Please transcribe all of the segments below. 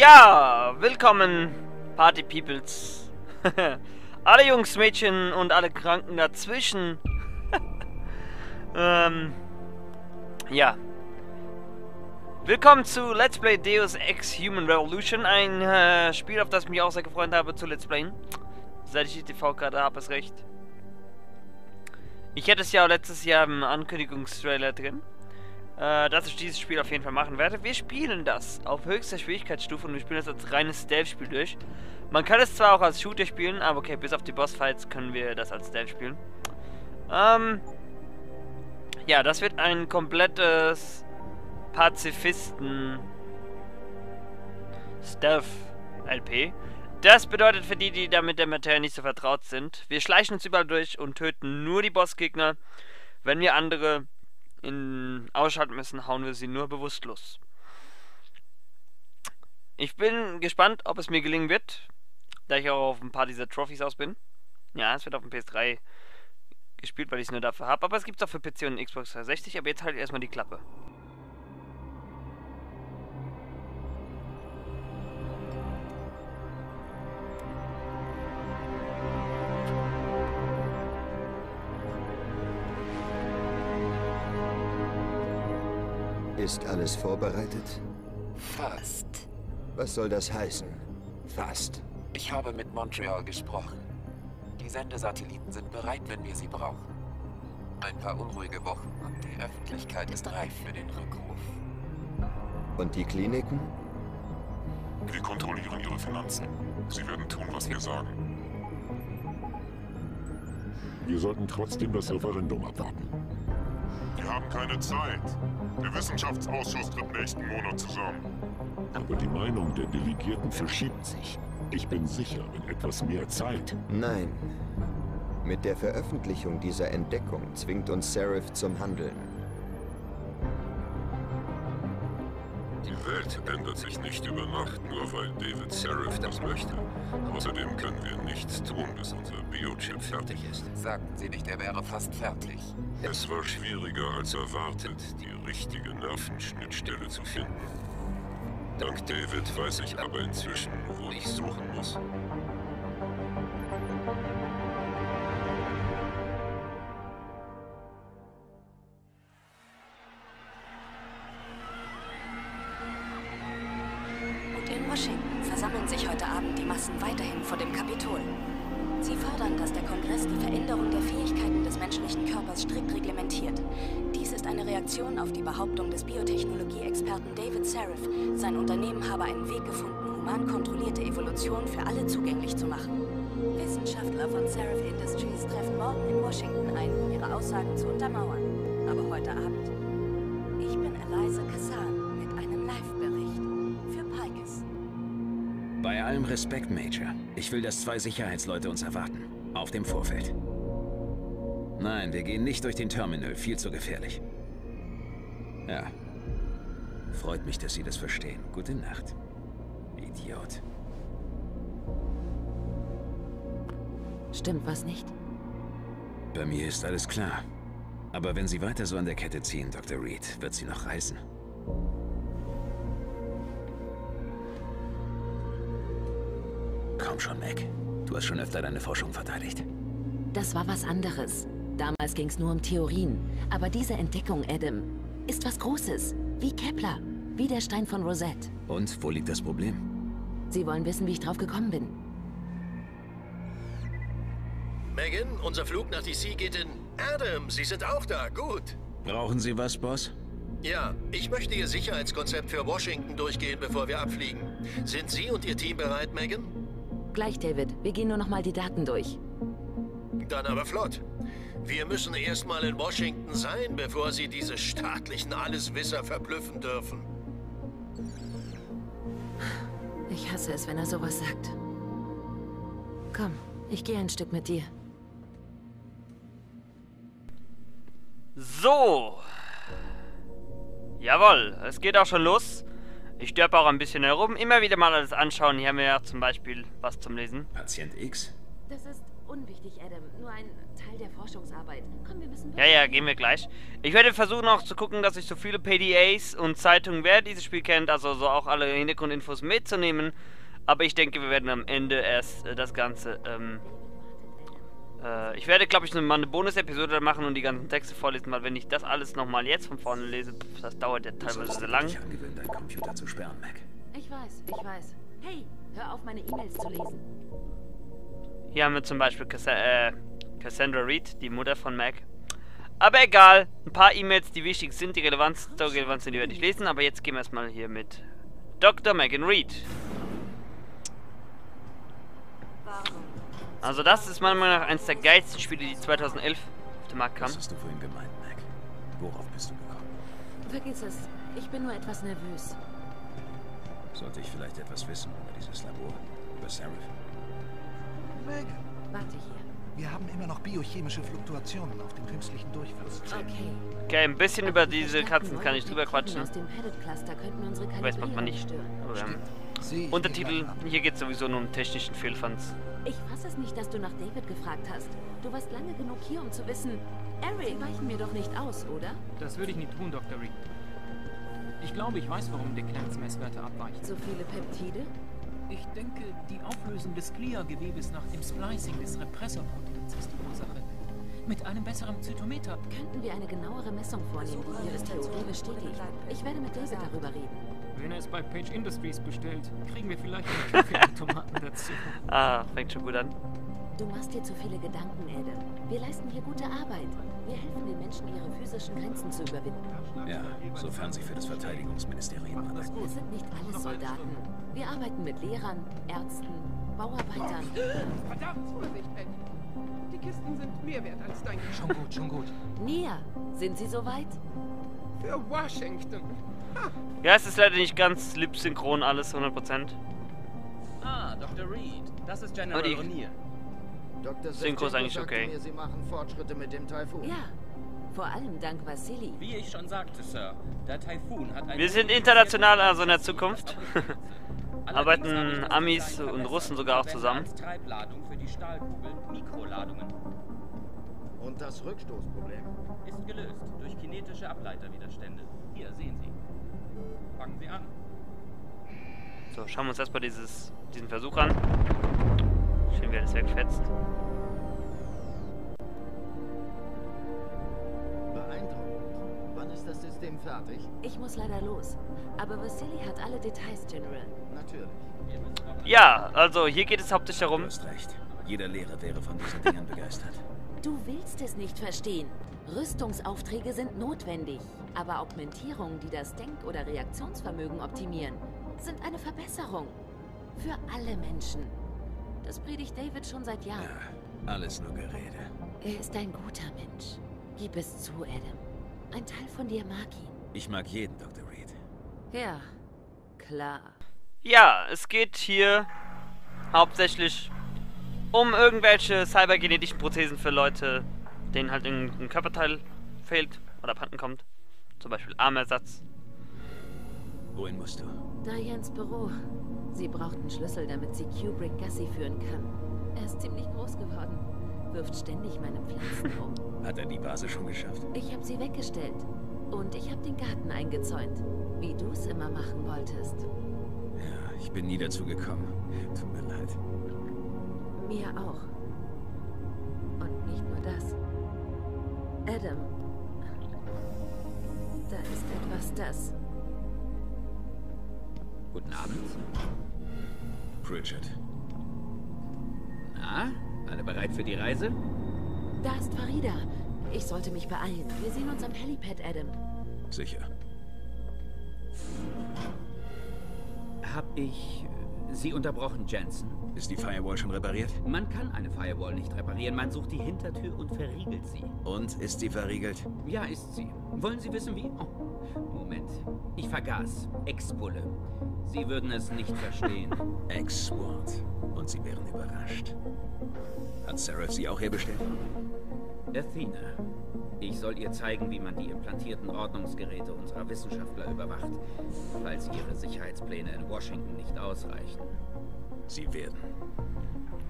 Ja, willkommen, Party Peoples. alle Jungs, Mädchen und alle Kranken dazwischen. ähm, ja. Willkommen zu Let's Play Deus Ex Human Revolution, ein äh, Spiel, auf das ich mich auch sehr gefreut habe zu Let's Playen. Seit ich die TV-Karte habe, ist recht. Ich hätte es ja letztes Jahr im Ankündigungstrailer drin äh, dass ich dieses Spiel auf jeden Fall machen werde. Wir spielen das auf höchster Schwierigkeitsstufe und wir spielen das als reines Stealth-Spiel durch. Man kann es zwar auch als Shooter spielen, aber okay, bis auf die Bossfights können wir das als Stealth spielen. Ähm, ja, das wird ein komplettes Pazifisten Stealth-LP. Das bedeutet für die, die da mit der Materie nicht so vertraut sind, wir schleichen uns überall durch und töten nur die Bossgegner, wenn wir andere in ausschalten müssen, hauen wir sie nur bewusstlos. Ich bin gespannt, ob es mir gelingen wird, da ich auch auf ein paar dieser Trophys aus bin. Ja, es wird auf dem PS3 gespielt, weil ich es nur dafür habe. Aber es gibt es auch für PC und Xbox 360. Aber jetzt halt erstmal die Klappe. Ist alles vorbereitet? Fast. Was soll das heißen? Fast. Ich habe mit Montreal gesprochen. Die Sendesatelliten sind bereit, wenn wir sie brauchen. Ein paar unruhige Wochen und die Öffentlichkeit ist reif für den Rückruf. Und die Kliniken? Wir kontrollieren ihre Finanzen. Sie werden tun, was wir sagen. Wir sollten trotzdem das Referendum abwarten. Wir haben keine Zeit. Der Wissenschaftsausschuss tritt nächsten Monat zusammen. Aber die Meinung der Delegierten verschiebt sich. Ich bin sicher, wenn etwas mehr Zeit... Nein. Mit der Veröffentlichung dieser Entdeckung zwingt uns Seraph zum Handeln. Welt ändert sich nicht über Nacht, nur weil David Seraph das möchte. Außerdem können wir nichts tun, bis unser Biochip fertig ist. Sagten Sie nicht, er wäre fast fertig. Es war schwieriger als erwartet, die richtige Nervenschnittstelle zu finden. Dank David weiß ich aber inzwischen, wo ich suchen muss. Reglementiert. Dies ist eine Reaktion auf die Behauptung des Biotechnologie-Experten David Seraph, sein Unternehmen habe einen Weg gefunden, human kontrollierte Evolution für alle zugänglich zu machen. Wissenschaftler von Seraph Industries treffen morgen in Washington ein, um ihre Aussagen zu untermauern. Aber heute Abend. Ich bin Eliza Kassan mit einem Live-Bericht für Pikes. Bei allem Respekt, Major. Ich will, dass zwei Sicherheitsleute uns erwarten. Auf dem Vorfeld. Nein, wir gehen nicht durch den Terminal. Viel zu gefährlich. Ja. Freut mich, dass Sie das verstehen. Gute Nacht. Idiot. Stimmt was nicht? Bei mir ist alles klar. Aber wenn Sie weiter so an der Kette ziehen, Dr. Reed, wird sie noch reißen. Komm schon, Mac. Du hast schon öfter deine Forschung verteidigt. Das war was anderes. Damals ging es nur um Theorien. Aber diese Entdeckung, Adam, ist was Großes. Wie Kepler. Wie der Stein von Rosette. Und, wo liegt das Problem? Sie wollen wissen, wie ich drauf gekommen bin. Megan, unser Flug nach DC geht in... Adam, Sie sind auch da. Gut. Brauchen Sie was, Boss? Ja, ich möchte Ihr Sicherheitskonzept für Washington durchgehen, bevor wir abfliegen. Sind Sie und Ihr Team bereit, Megan? Gleich, David. Wir gehen nur noch mal die Daten durch. Dann aber flott. Wir müssen erstmal in Washington sein, bevor Sie diese staatlichen Alleswisser verblüffen dürfen. Ich hasse es, wenn er sowas sagt. Komm, ich gehe ein Stück mit dir. So. Jawohl, es geht auch schon los. Ich störpe auch ein bisschen herum. Immer wieder mal alles anschauen. Hier haben wir ja zum Beispiel was zum Lesen. Patient X? Das ist unwichtig, Adam. Nur ein Teil der Forschungsarbeit. Komm, wir müssen... Ja, ja, gehen wir gleich. Ich werde versuchen auch zu gucken, dass ich so viele PDAs und Zeitungen, wer dieses Spiel kennt, also so auch alle Hintergrundinfos mitzunehmen. Aber ich denke, wir werden am Ende erst äh, das Ganze, ähm, äh, ich werde, glaube ich, mal eine Bonus-Episode machen und die ganzen Texte vorlesen, weil wenn ich das alles nochmal jetzt von vorne lese, pf, das dauert ja teilweise sehr lang. angewöhnen, deinen Computer zu sperren, Mac. Ich weiß, ich weiß. Hey, hör auf, meine E-Mails zu lesen. Hier haben wir zum Beispiel Cass äh, Cassandra Reed, die Mutter von Mac. Aber egal, ein paar E-Mails, die wichtig sind, die relevant, die relevant sind, die werde ich lesen. Aber jetzt gehen wir erstmal hier mit Dr. Megan Reed. Also das ist meiner Meinung nach eines der geilsten Spiele, die 2011 auf den Markt kamen. Was hast du vorhin gemeint, Mac? Worauf bist du gekommen? Vergiss es. Ich bin nur etwas nervös. Sollte ich vielleicht etwas wissen über dieses Labor? Über Seraph? Megan, Warte hier. wir haben immer noch biochemische Fluktuationen auf dem künstlichen Durchfluss. Okay. Okay, ein bisschen über diese Katzen kann ich drüber quatschen. Unsere Weiß macht man nicht. stören. Aber, Untertitel, hier geht es sowieso nur um technischen Fehlfands. Ich fasse es nicht, dass du nach David gefragt hast. Du warst lange genug hier, um zu wissen... Eric, weichen mir doch nicht aus, oder? Das würde ich nie tun, Dr. Reed. Ich glaube, ich weiß, warum Declans Messwerte abweichen. So viele Peptide? Ich denke, die Auflösung des Glia-Gewebes nach dem Splicing des Repressorproteins ist die Ursache. Mit einem besseren Zytometer. Könnten wir eine genauere Messung vornehmen, die Ihre Theorie bestätigt? Ich werde mit David darüber reden. Wenn er es bei Page Industries bestellt, kriegen wir vielleicht einen Kaffeeautomaten dazu. Ah, fängt schon gut an. Du machst dir zu viele Gedanken, Adam. Wir leisten hier gute Arbeit. Wir helfen den Menschen, ihre physischen Grenzen zu überwinden. Ja, sofern sie für das Verteidigungsministerium arbeiten. Wir sind nicht alles Soldaten. Wir arbeiten mit Lehrern, Ärzten, Bauarbeitern. Verdammt! Vorsicht, Eddie. Die Kisten sind mehr wert als dein Schon gut, schon gut. Nia, sind Sie soweit? Für Washington. Ja, es ist leider nicht ganz lip-synchron alles, 100%. Ah, Dr. Reed. Das ist General O'Neill. Dr. Synchro ist eigentlich sagte okay. Mir, Sie machen Fortschritte mit dem Taifun. Ja, vor allem dank Vasili. Wie ich schon sagte, Sir, der Taifun hat ein... Wir sind international, also in der Zukunft. Arbeiten Amis und Russen sogar auch zusammen. verwende als Treibladung für die Stahlkugeln Mikroladungen. Und das Rückstoßproblem. Ist gelöst durch kinetische Ableiterwiderstände. Hier, sehen Sie. Fangen Sie an. So, schauen wir uns erstmal dieses, diesen Versuch an. Schön, wie er das wegfetzt. Beeindruckend. Wann ist das System fertig? Ich muss leider los. Aber Vasili hat alle Details, General. Natürlich. Ja, also hier geht es hauptsächlich Du darum. hast recht. Jeder Lehrer wäre von diesen Dingen begeistert. Du willst es nicht verstehen. Rüstungsaufträge sind notwendig. Aber Augmentierungen, die das Denk- oder Reaktionsvermögen optimieren, sind eine Verbesserung. Für alle Menschen. Das predigt David schon seit Jahren. Ja, alles nur Gerede. Er ist ein guter Mensch. Gib es zu, Adam. Ein Teil von dir mag ihn. Ich mag jeden, Dr. Reed. Ja, klar. Ja, es geht hier hauptsächlich um irgendwelche cybergenetischen Prothesen für Leute, denen halt ein, ein Körperteil fehlt oder abhanden kommt. Zum Beispiel Armersatz. Wohin musst du? Dianes Büro. Sie braucht einen Schlüssel, damit sie Kubrick Gassi führen kann. Er ist ziemlich groß geworden. Wirft ständig meine Pflanzen um. Hat er die Basis schon geschafft? Ich habe sie weggestellt. Und ich habe den Garten eingezäunt. Wie du es immer machen wolltest. Ich bin nie dazu gekommen. Tut mir leid. Mir auch. Und nicht nur das. Adam. Da ist etwas, das... Guten Abend. Pritchard. Na, alle bereit für die Reise? Da ist Farida. Ich sollte mich beeilen. Wir sehen uns am Helipad, Adam. Sicher. Hab ich äh, Sie unterbrochen, Jensen? Ist die Firewall schon repariert? Man kann eine Firewall nicht reparieren. Man sucht die Hintertür und verriegelt sie. Und ist sie verriegelt? Ja, ist sie. Wollen Sie wissen, wie? Oh, Moment. Ich vergaß. Ex-Bulle. Sie würden es nicht verstehen. Ex-Sword. Und sie wären überrascht. Hat Seraph sie auch herbestellt? Athena. Ich soll ihr zeigen, wie man die implantierten Ordnungsgeräte unserer Wissenschaftler überwacht, falls ihre Sicherheitspläne in Washington nicht ausreichen. Sie werden.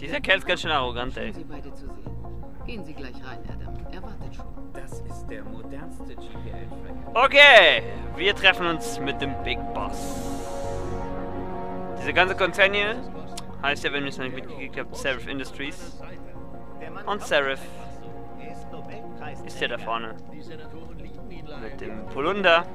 Dieser Kerl ist ganz schön arrogant, ey. Sie beide zu sehen. Gehen Sie gleich rein, Adam. Er wartet schon. Das ist der modernste GPL-Tracker. Okay, wir treffen uns mit dem Big Boss. Dieser ganze Konzern hier heißt ja, wenn ihr es noch nicht mitgekriegt habt, Serif Industries. Und Serif ist ja da vorne. Mit dem Polunder.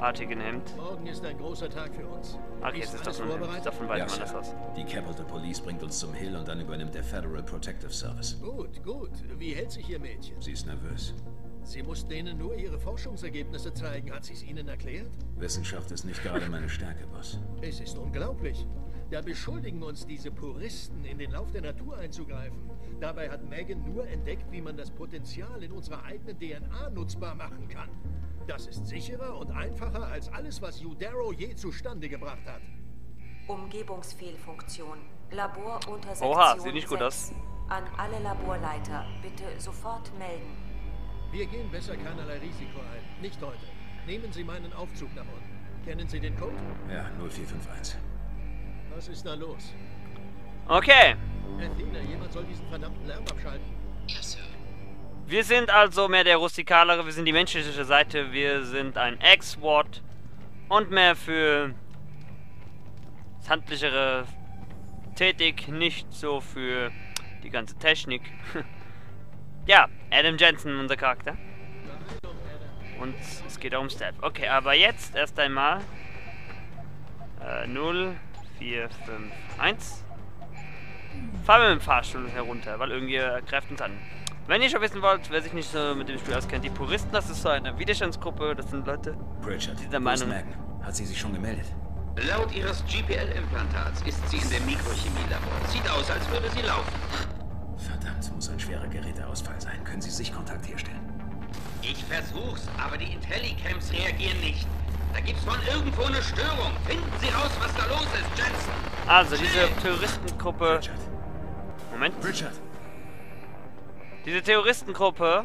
Artigen Hemd. Morgen ist ein großer Tag für uns. Okay, jetzt ist das nur ein Hemd. Davon weiß Ja, man das Sir. aus. Die Capitol Police bringt uns zum Hill und dann übernimmt der Federal Protective Service. Gut, gut. Wie hält sich Ihr Mädchen? Sie ist nervös. Sie muss denen nur ihre Forschungsergebnisse zeigen. Hat sie es Ihnen erklärt? Wissenschaft ist nicht gerade meine Stärke, Boss. Es ist unglaublich. Da beschuldigen uns diese Puristen, in den Lauf der Natur einzugreifen. Dabei hat Megan nur entdeckt, wie man das Potenzial in unserer eigenen DNA nutzbar machen kann. Das ist sicherer und einfacher als alles, was Udaro je zustande gebracht hat. Umgebungsfehlfunktion. Labor unter Sektion Oha, sieht nicht gut 6. aus. An alle Laborleiter, bitte sofort melden. Wir gehen besser keinerlei Risiko ein. Nicht heute. Nehmen Sie meinen Aufzug nach unten. Kennen Sie den Code? Ja, 0451. Was ist da los? Okay, Athena, jemand soll diesen verdammten Lärm abschalten. wir sind also mehr der rustikalere, wir sind die menschliche Seite, wir sind ein Ex-Ward und mehr für das Handlichere tätig, nicht so für die ganze Technik. ja, Adam Jensen, unser Charakter. Und es geht auch um Step. Okay, aber jetzt erst einmal äh, 0, 4, 5, 1. Fahren wir mit dem Fahrstuhl herunter, weil irgendwie er greift uns an. Wenn ihr schon wissen wollt, wer sich nicht so mit dem Spiel auskennt, die Puristen, das ist so eine Widerstandsgruppe, das sind Leute, Pritchard, die der wo ist Meinung... Megan? Hat sie sich schon gemeldet? Laut ihres GPL-Implantats ist sie in dem Mikrochemielabor. Sieht aus, als würde sie laufen. Verdammt, muss ein schwerer Geräteausfall sein. Können Sie Sichtkontakt herstellen? Ich versuch's, aber die Intellicams reagieren nicht. Da gibt's von irgendwo eine Störung. Finden Sie raus, was da los ist, Jensen. Also, diese Terroristengruppe... Moment. Richard! Diese Terroristengruppe